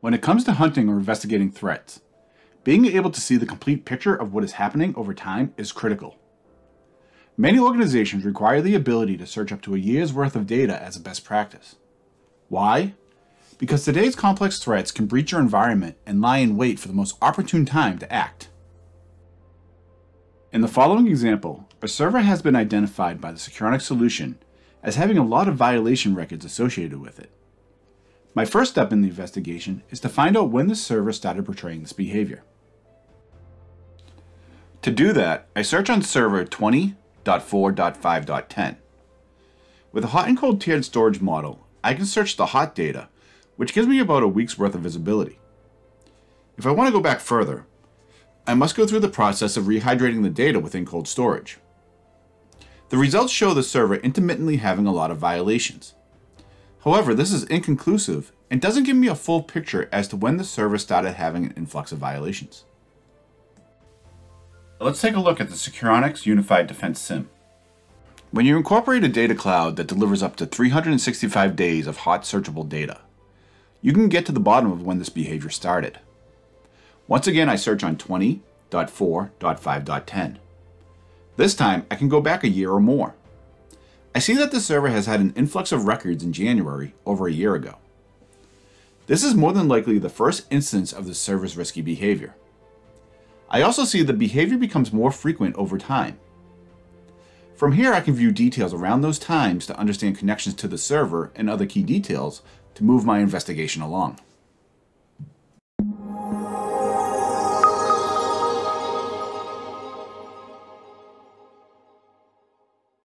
When it comes to hunting or investigating threats, being able to see the complete picture of what is happening over time is critical. Many organizations require the ability to search up to a year's worth of data as a best practice. Why? Because today's complex threats can breach your environment and lie in wait for the most opportune time to act. In the following example, a server has been identified by the Securonix solution as having a lot of violation records associated with it. My first step in the investigation is to find out when the server started portraying this behavior. To do that, I search on server 20.4.5.10. With a hot and cold tiered storage model, I can search the hot data, which gives me about a week's worth of visibility. If I want to go back further, I must go through the process of rehydrating the data within cold storage. The results show the server intermittently having a lot of violations. However, this is inconclusive and doesn't give me a full picture as to when the service started having an influx of violations. Let's take a look at the Securonix Unified Defense SIEM. When you incorporate a data cloud that delivers up to 365 days of hot searchable data, you can get to the bottom of when this behavior started. Once again, I search on 20.4.5.10. This time, I can go back a year or more. I see that the server has had an influx of records in January over a year ago. This is more than likely the first instance of the server's risky behavior. I also see the behavior becomes more frequent over time. From here I can view details around those times to understand connections to the server and other key details to move my investigation along.